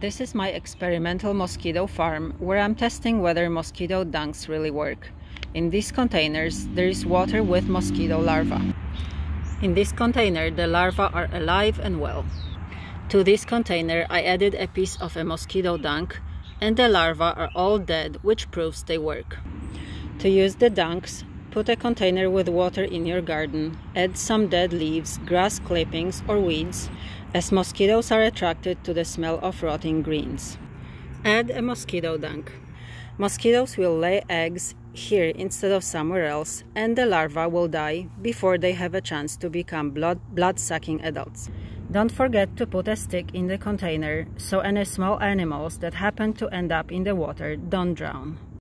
This is my experimental mosquito farm where I'm testing whether mosquito dunks really work. In these containers there is water with mosquito larvae. In this container the larvae are alive and well. To this container I added a piece of a mosquito dunk and the larvae are all dead which proves they work. To use the dunks, put a container with water in your garden, add some dead leaves, grass clippings or weeds as mosquitoes are attracted to the smell of rotting greens. Add a mosquito dunk. Mosquitoes will lay eggs here instead of somewhere else and the larvae will die before they have a chance to become blood, blood-sucking adults. Don't forget to put a stick in the container so any small animals that happen to end up in the water don't drown.